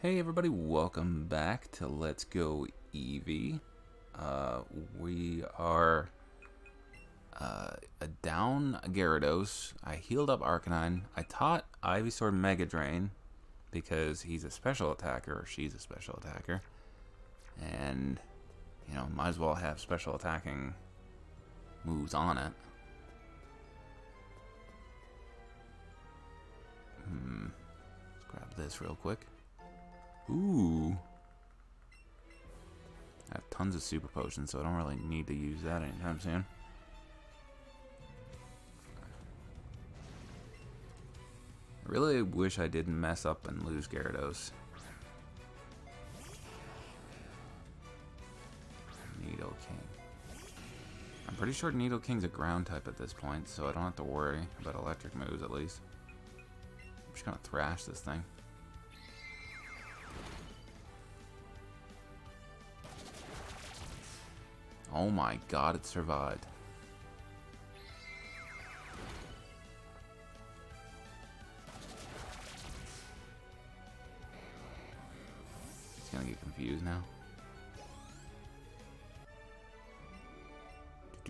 Hey everybody, welcome back to Let's Go Eevee. Uh, we are uh, down Gyarados. I healed up Arcanine. I taught Ivysaur Mega Drain because he's a special attacker, or she's a special attacker. And, you know, might as well have special attacking moves on it. Hmm. Let's grab this real quick. Ooh. I have tons of super potions, so I don't really need to use that anytime soon. I really wish I didn't mess up and lose Gyarados. Nidoking. I'm pretty sure Nidoking's a ground type at this point, so I don't have to worry about electric moves at least. I'm just gonna thrash this thing. Oh my god, it survived. It's gonna get confused now.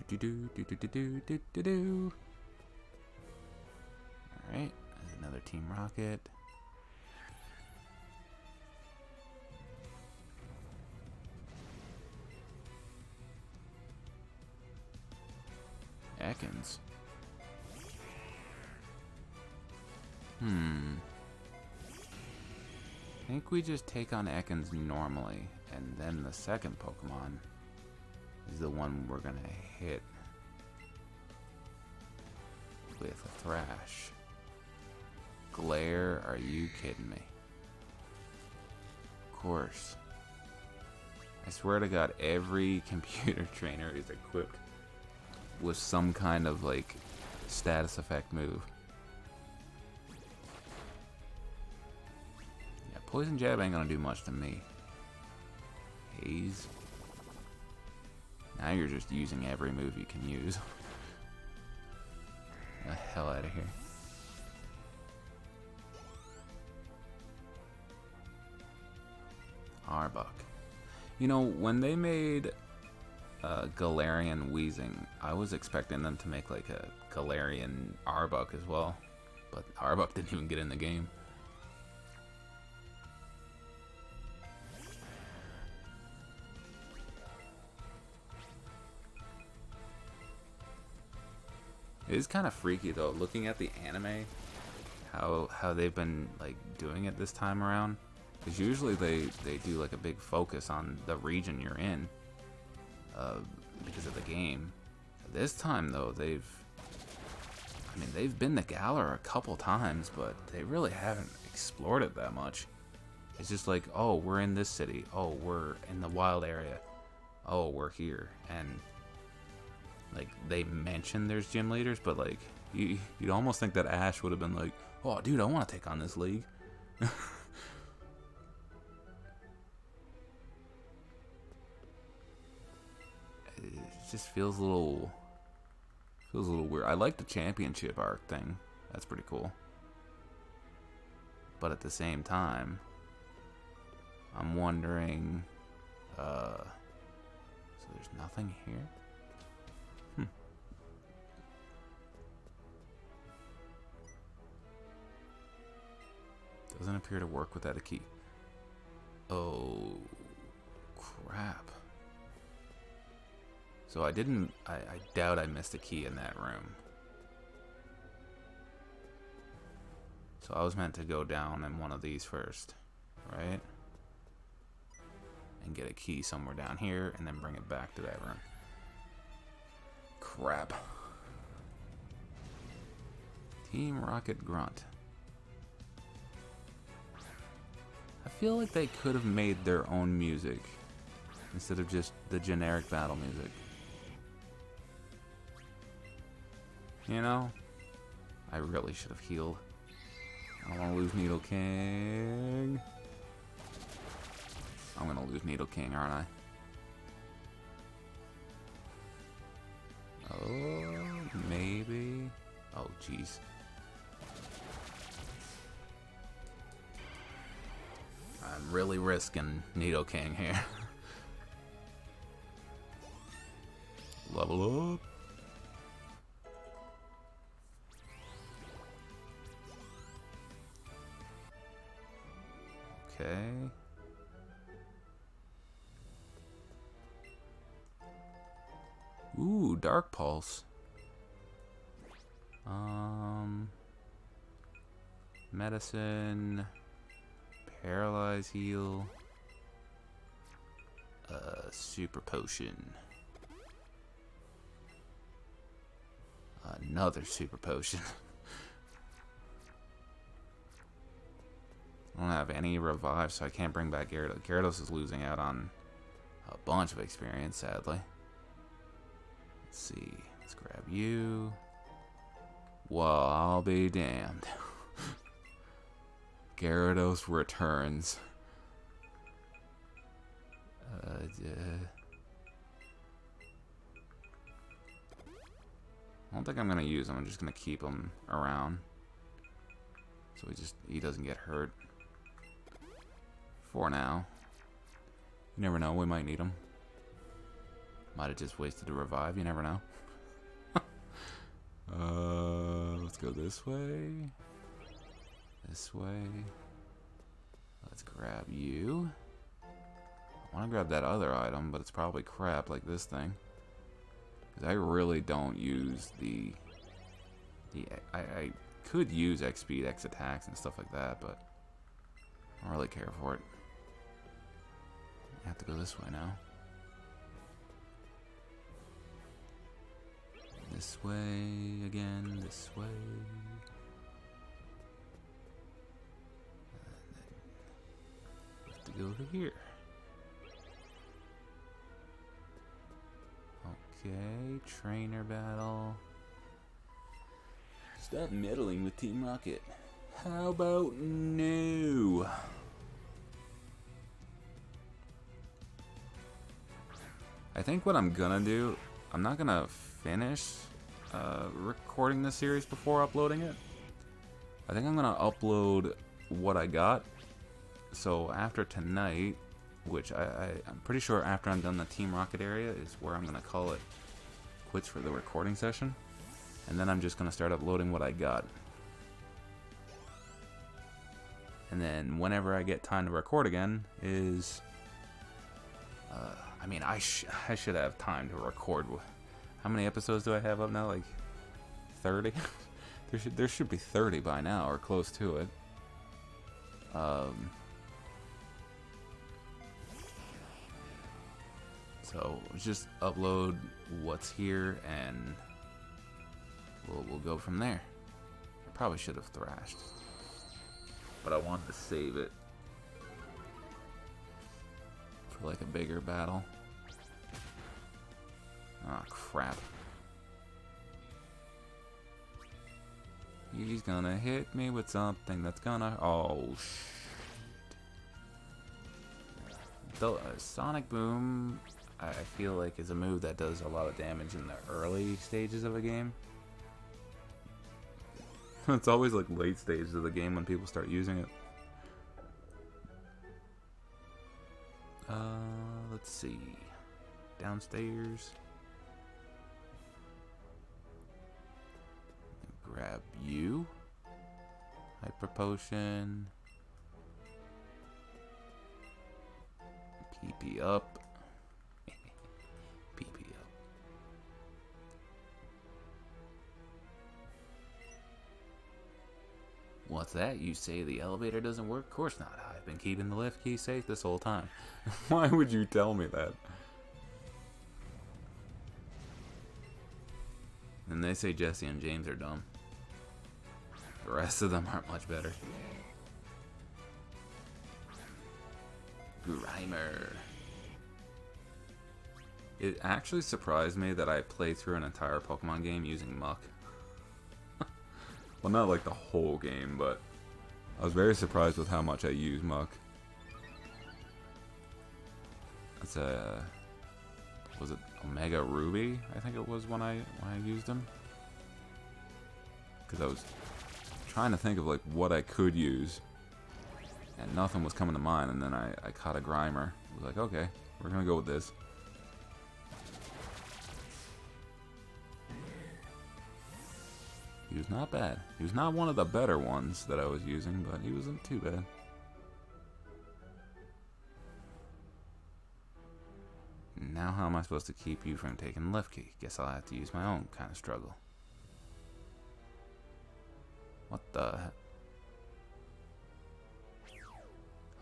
Do do do do do do do do do. Alright, another Team Rocket. Ekans. Hmm. I think we just take on Ekans normally, and then the second Pokemon is the one we're gonna hit with a Thrash. Glare, are you kidding me? Of course. I swear to god, every computer trainer is equipped with some kind of like status effect move. Yeah, poison jab ain't gonna do much to me. Haze. Now you're just using every move you can use. the hell out of here. Arbok. You know, when they made uh, Galarian Weezing. I was expecting them to make like a Galarian Arbok as well, but Arbok didn't even get in the game. It is kind of freaky though, looking at the anime, how how they've been like doing it this time around. Because usually they they do like a big focus on the region you're in uh, because of the game. This time, though, they've... I mean, they've been to Galar a couple times, but they really haven't explored it that much. It's just like, oh, we're in this city. Oh, we're in the wild area. Oh, we're here. And, like, they mention there's gym leaders, but, like, you, you'd almost think that Ash would have been like, oh, dude, I want to take on this league. just feels a little feels a little weird. I like the championship arc thing. That's pretty cool. But at the same time, I'm wondering uh so there's nothing here? Hmm. Doesn't appear to work without a key. Oh crap. So I didn't, I, I doubt I missed a key in that room. So I was meant to go down in one of these first, right? And get a key somewhere down here and then bring it back to that room. Crap. Team Rocket Grunt. I feel like they could have made their own music instead of just the generic battle music. You know? I really should have healed. I don't want to lose Nidoking. I'm going to lose Nidoking, aren't I? Oh, maybe. Oh, jeez. I'm really risking Nidoking here. Level up. Okay. Ooh, Dark Pulse. Um, medicine, paralyze heal, uh, super potion, another super potion. I don't have any revive, so I can't bring back Gyarados. Gyarados is losing out on a bunch of experience, sadly. Let's see. Let's grab you. Well, I'll be damned. Gyarados returns. Uh, I don't think I'm gonna use him. I'm just gonna keep him around, so he just he doesn't get hurt. For now. You never know. We might need them. Might have just wasted a revive. You never know. uh, let's go this way. This way. Let's grab you. I want to grab that other item, but it's probably crap like this thing. Because I really don't use the... the I, I could use X speed, X attacks, and stuff like that, but I don't really care for it. I have to go this way now. This way again, this way. have to go here. Okay, trainer battle. Stop meddling with Team Rocket. How about no? I think what I'm gonna do, I'm not gonna finish uh, recording the series before uploading it. I think I'm gonna upload what I got. So after tonight, which I, I, I'm pretty sure after I'm done the Team Rocket area is where I'm gonna call it quits for the recording session. And then I'm just gonna start uploading what I got. And then whenever I get time to record again is uh, I mean, I, sh I should have time to record. How many episodes do I have up now? Like 30? there should there should be 30 by now or close to it. Um, so just upload what's here and we'll we'll go from there. I probably should have thrashed, but I wanted to save it for like a bigger battle. Oh crap. He's gonna hit me with something that's gonna... Oh, The uh, Sonic Boom, I feel like, is a move that does a lot of damage in the early stages of a game. it's always like late stages of the game when people start using it. Let's see. Downstairs. Grab you. Hyper Potion. PP up. What's that? You say the elevator doesn't work? Of course not. I've been keeping the lift key safe this whole time. Why would you tell me that? And they say Jessie and James are dumb. The rest of them aren't much better. Grimer. It actually surprised me that I played through an entire Pokemon game using Muk. Well, not like the whole game, but I was very surprised with how much I use Muk. That's a... Was it Omega Ruby? I think it was when I when I used him. Because I was trying to think of like what I could use. And nothing was coming to mind, and then I, I caught a Grimer. I was like, okay, we're gonna go with this. He was not bad. He was not one of the better ones that I was using, but he wasn't too bad. Now how am I supposed to keep you from taking lift key? Guess I'll have to use my own kind of struggle. What the heck?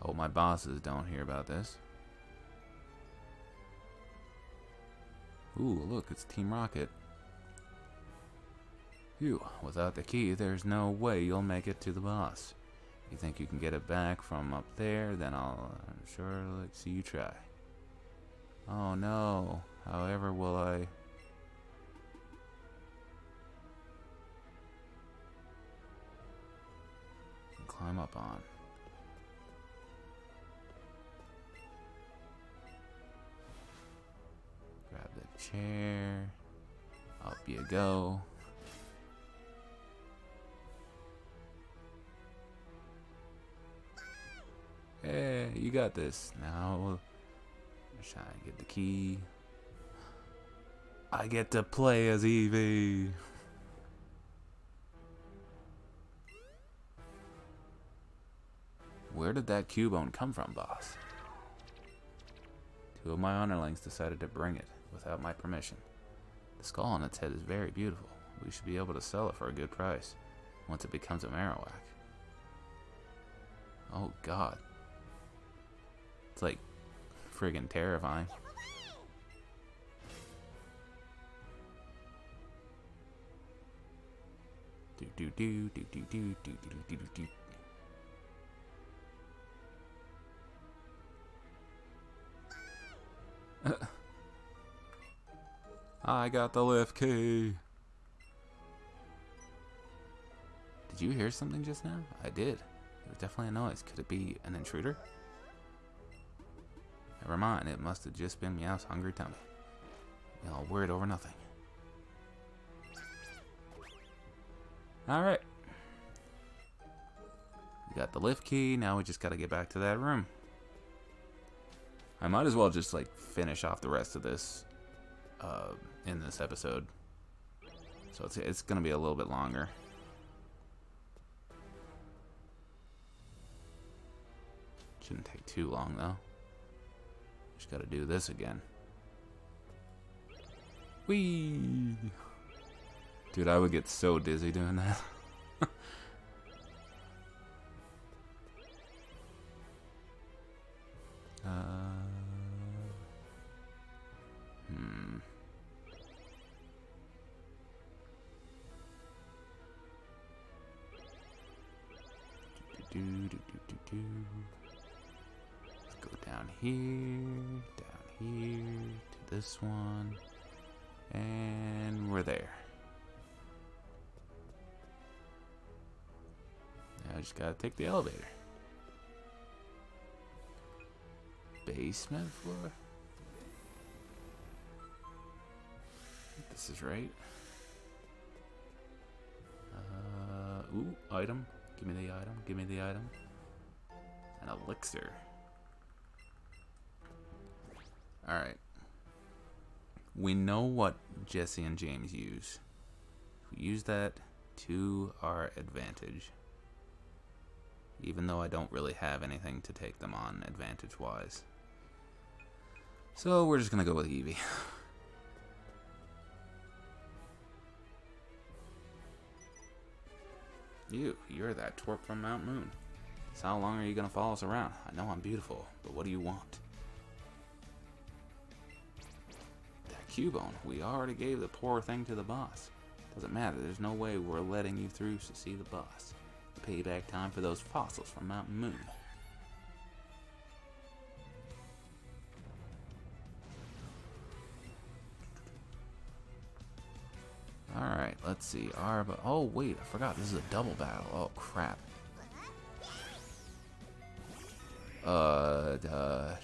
Hope my bosses don't hear about this. Ooh, look, it's Team Rocket. Phew, without the key, there's no way you'll make it to the boss. You think you can get it back from up there, then I'll sure like see you try. Oh no, however will I... Climb up on. Grab the chair. Up you go. Hey, you got this. Now, try and get the key. I get to play as Eevee. Where did that Cubone come from, boss? Two of my honorlings decided to bring it without my permission. The skull on its head is very beautiful. We should be able to sell it for a good price once it becomes a Marowak. Oh god. It's like friggin' terrifying. Do do do do do do do do do do. I got the lift key. Did you hear something just now? I did. It was definitely a noise. Could it be an intruder? Never mind, it must have just been Meowth's hungry tummy. You all worried over nothing. Alright. We got the lift key, now we just gotta get back to that room. I might as well just like finish off the rest of this uh, in this episode. So it's, it's gonna be a little bit longer. Shouldn't take too long though. Just gotta do this again. Whee! Dude, I would get so dizzy doing that. uh, hmm. Do, do, do, do, do, do down here, down here, to this one, and we're there. Now I just gotta take the elevator. Basement floor? This is right. Uh, ooh, item. Give me the item. Give me the item. An elixir. Alright. We know what Jessie and James use. We use that to our advantage. Even though I don't really have anything to take them on advantage-wise. So we're just going to go with Eevee. you, you're that twerp from Mount Moon. So how long are you going to follow us around? I know I'm beautiful, but what do you want? Cubone. We already gave the poor thing to the boss. Doesn't matter, there's no way we're letting you through to see the boss. Payback time for those fossils from Mountain Moon. Alright, let's see. Arba. Oh, wait, I forgot. This is a double battle. Oh, crap. Uh, uh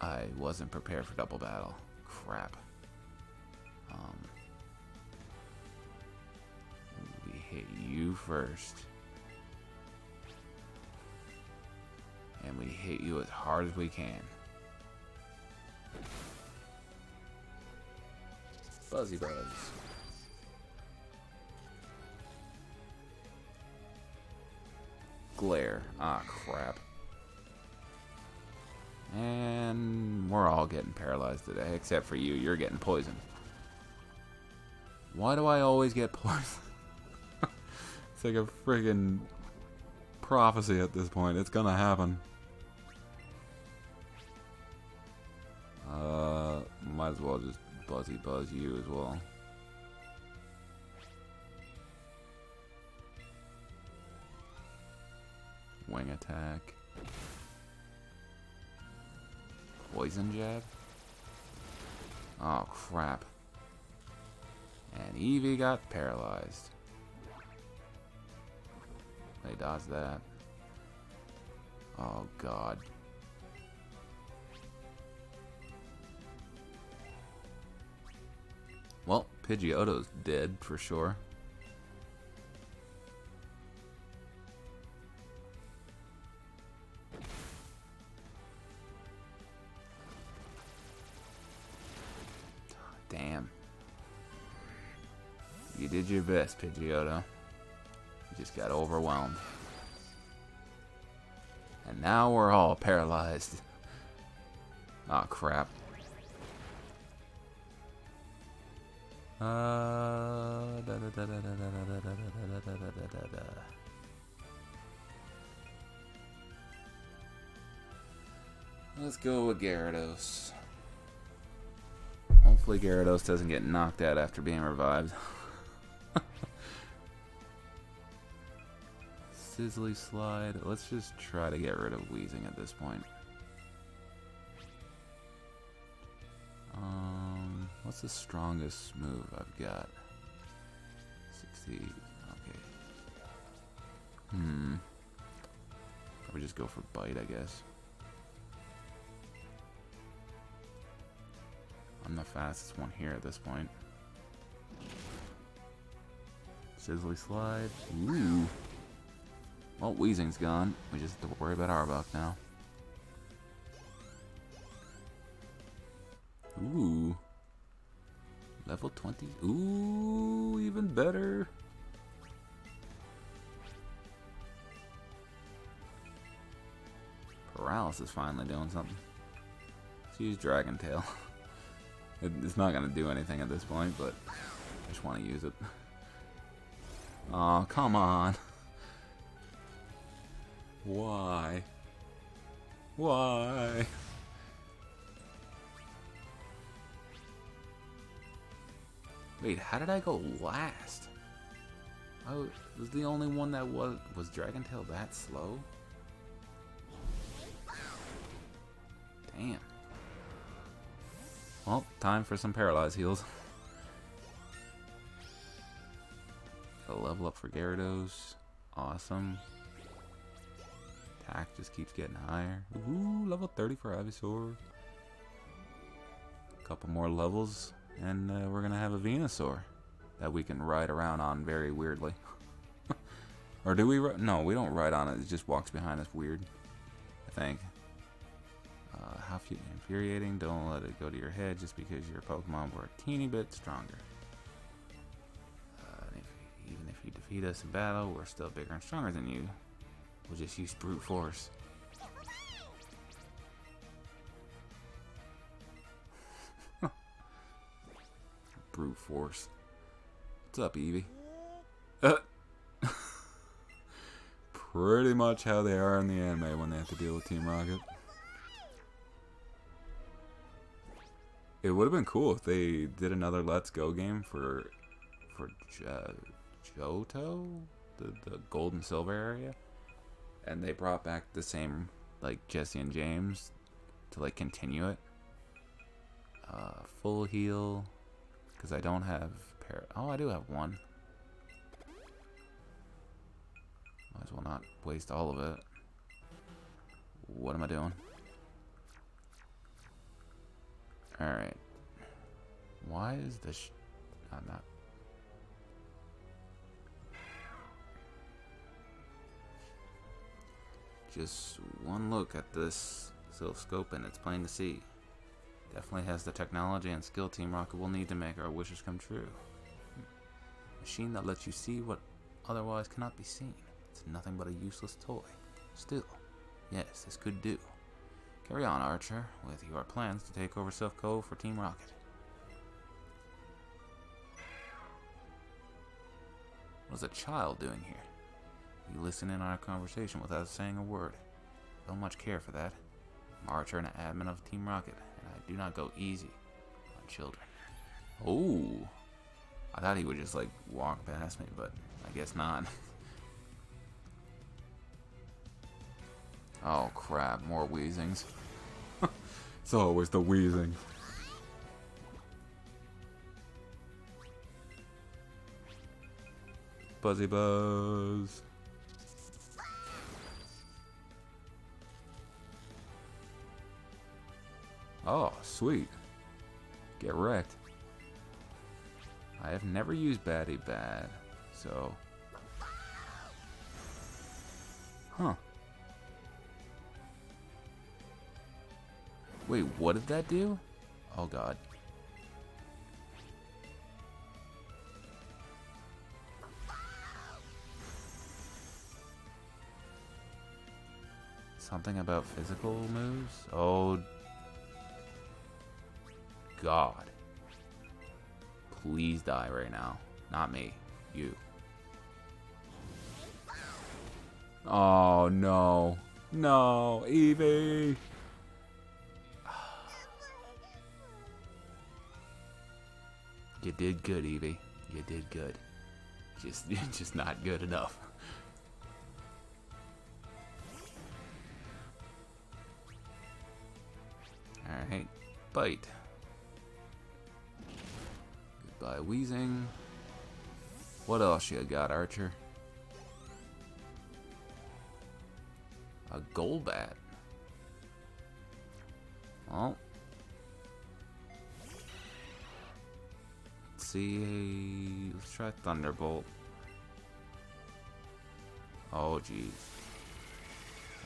I wasn't prepared for double battle. Crap. Um, we hit you first. and we hit you as hard as we can. Buzzy Buzz. Glare. Ah, crap. And we're all getting paralyzed today, except for you. You're getting poisoned. Why do I always get poisoned? it's like a friggin' prophecy at this point. It's gonna happen. Uh, might as well just buzzy buzz you as well. Wing attack. Poison jab. Oh crap. And Eevee got paralyzed. They dodged that. Oh god. Well, Pidgeotto's dead for sure. Best, Pidgeotto. You just got overwhelmed. And now we're all paralyzed. Oh crap. Uh, Let's go with Gyarados. Hopefully Gyarados doesn't get knocked out after being revived. Sizzly Slide. Let's just try to get rid of Weezing at this point. Um, what's the strongest move I've got? 60. Okay. Hmm. Probably just go for Bite, I guess. I'm the fastest one here at this point. Sizzly Slide. Ooh. Well, Weezing's gone. We just have to worry about Arbok now. Ooh. Level 20. Ooh, even better. Paralysis is finally doing something. Let's use Dragon Tail. it's not going to do anything at this point, but I just want to use it. Oh, come on. Why? Why? Wait, how did I go last? I was the only one that was was Dragon Tail that slow? Damn. Well, time for some paralyzed heals. A level up for Gyarados. Awesome. Attack just keeps getting higher. Ooh, level 30 for Ivysaur. Couple more levels, and uh, we're gonna have a Venusaur that we can ride around on very weirdly. or do we? No, we don't ride on it. It just walks behind us weird. I think. Uh, how infuriating! Don't let it go to your head just because your Pokemon were a teeny bit stronger. Uh, even if you defeat us in battle, we're still bigger and stronger than you. We'll just use brute force. brute force. What's up? Uh. Pretty much how they are in the anime when they have to deal with Team Rocket. It would have been cool if they did another Let's Go game for for uh, Johto, the the gold and silver area and they brought back the same like Jessie and James to like continue it. Uh, full heal because I don't have pair. Oh, I do have one. Might as well not waste all of it. What am I doing? Alright. Why is this... I'm not Just one look at this scope and it's plain to see. Definitely has the technology and skill Team Rocket will need to make our wishes come true. Hmm. Machine that lets you see what otherwise cannot be seen. It's nothing but a useless toy. Still, yes, this could do. Carry on, Archer, with your plans to take over Silph Co for Team Rocket. What is a child doing here? You listen in on our conversation without saying a word. Don't much care for that. I'm Archer and an admin of Team Rocket, and I do not go easy on children. Oh, I thought he would just like walk past me, but I guess not. oh crap, more Weezings. it's always the Weezing. Buzzy Buzz. Oh, sweet. Get wrecked. I have never used Baddy Bad, so... Huh. Wait, what did that do? Oh god. Something about physical moves? Oh god. Please die right now. Not me. You. Oh, no. No, Eevee. You did good, Eevee. You did good. Just, just not good enough. Alright, bite by Weezing. What else you got, Archer? A Golbat. Well. Let's see. Let's try Thunderbolt. Oh, jeez.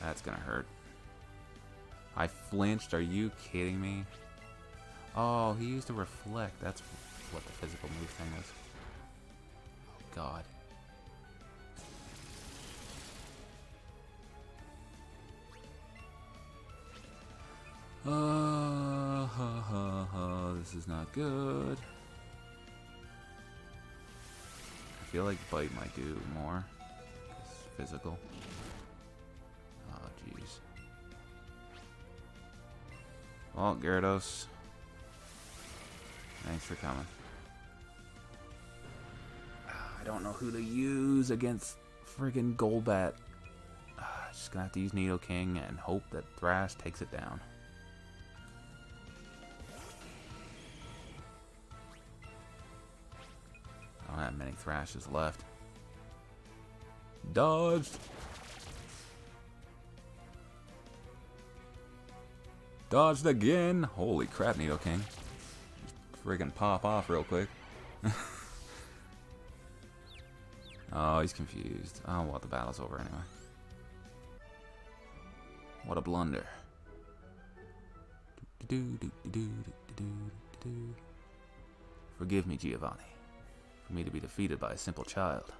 That's gonna hurt. I flinched. Are you kidding me? Oh, he used to reflect. That's what the physical move thing is. Oh god. Uh, ha, ha, ha, this is not good. I feel like bite might do more. It's physical. Oh, jeez. Well, Gyarados. Thanks for coming. I don't know who to use against friggin' Golbat. Uh, just gonna have to use Nidoking and hope that Thrash takes it down. I don't have many Thrashes left. Dodged! Dodged again! Holy crap, Nidoking. Just friggin' pop off real quick. Oh, he's confused. Oh, well, the battle's over anyway. What a blunder. Forgive me, Giovanni, for me to be defeated by a simple child.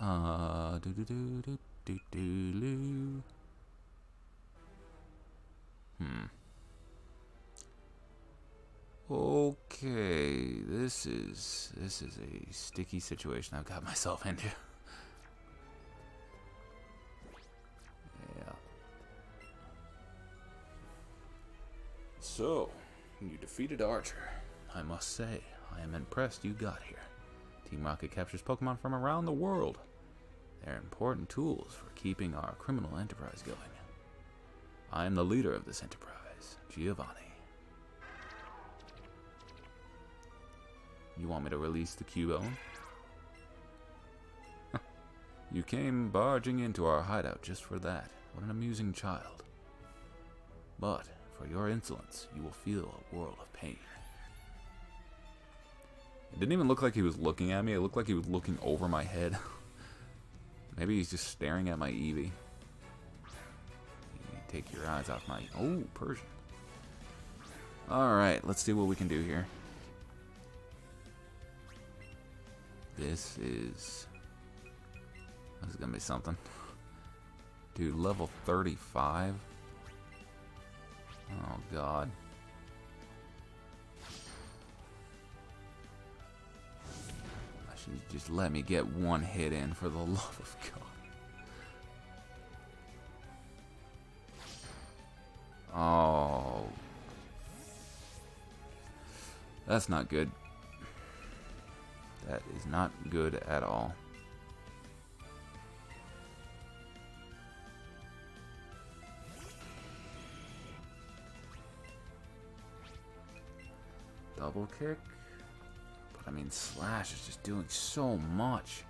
Uh, do do do do do do do. Hmm. Okay, this is this is a sticky situation I've got myself into. yeah. So, you defeated Archer. I must say, I am impressed you got here. Team Rocket captures Pokemon from around the world. They're important tools for keeping our criminal enterprise going. I am the leader of this enterprise, Giovanni. You want me to release the Cubone? you came barging into our hideout just for that. What an amusing child. But, for your insolence, you will feel a world of pain. It didn't even look like he was looking at me. It looked like he was looking over my head. Maybe he's just staring at my Eevee. Take your eyes off my... Oh, Persian. Alright, let's see what we can do here. This is... This is gonna be something. Dude, level 35? Oh, God. I should just let me get one hit in for the love of God. Oh. That's not good. That is not good at all. Double kick. But I mean, Slash is just doing so much.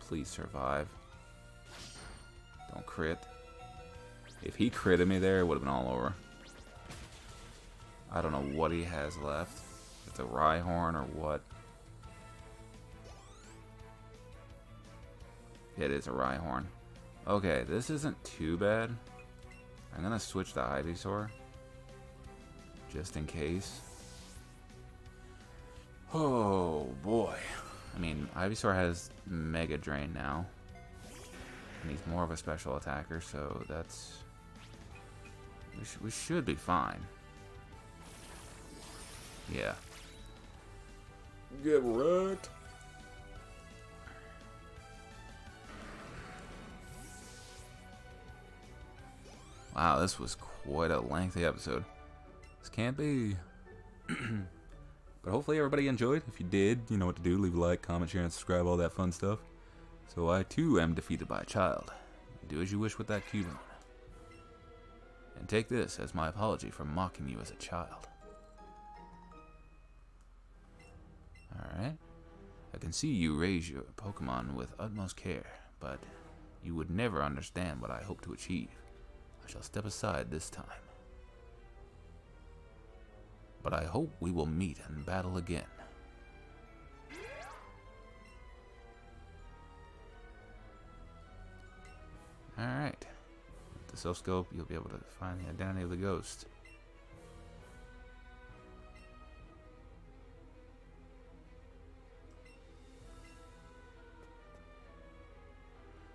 Please survive. Don't crit. If he critted me there, it would have been all over. I don't know what he has left. It's a Rhyhorn or what. It is a Rhyhorn. Okay, this isn't too bad. I'm gonna switch to Ivysaur. Just in case. Oh boy. I mean, Ivysaur has Mega Drain now. And he's more of a special attacker, so that's... We, sh we should be fine. Yeah. Get wrecked. Wow, this was quite a lengthy episode. This can't be. but hopefully everybody enjoyed. If you did, you know what to do. Leave a like, comment, share, and subscribe, all that fun stuff. So I too am defeated by a child. Do as you wish with that Cubone. And take this as my apology for mocking you as a child. Alright. I can see you raise your Pokemon with utmost care, but you would never understand what I hope to achieve. I shall step aside this time. But I hope we will meet and battle again. Scope, you'll be able to find the identity of the ghost.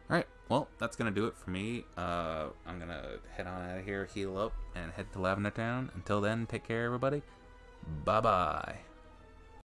Alright, well, that's going to do it for me. Uh, I'm going to head on out of here, heal up, and head to Lavender Town. Until then, take care, everybody. Bye-bye.